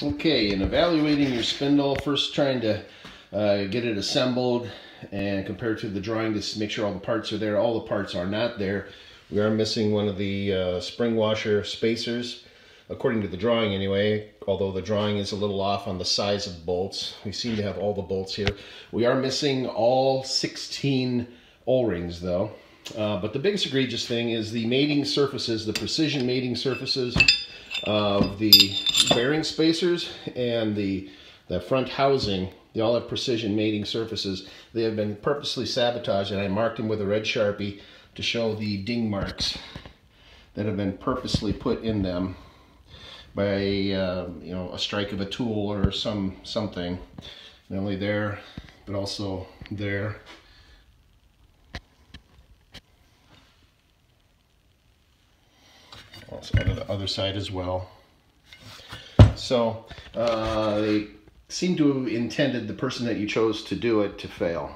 Okay, in evaluating your spindle, first trying to uh, get it assembled and compared to the drawing to make sure all the parts are there. All the parts are not there. We are missing one of the uh, spring washer spacers, according to the drawing anyway, although the drawing is a little off on the size of bolts. We seem to have all the bolts here. We are missing all 16 O-rings though. Uh, but the biggest egregious thing is the mating surfaces, the precision mating surfaces of the bearing spacers and the, the front housing. They all have precision mating surfaces. They have been purposely sabotaged and I marked them with a red Sharpie to show the ding marks that have been purposely put in them by uh, you know a strike of a tool or some something not only there but also there on the other side as well. So uh, they seem to have intended the person that you chose to do it to fail.